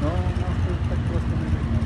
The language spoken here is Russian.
но у нас так просто не